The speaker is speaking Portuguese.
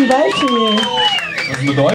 invite me. Mudou?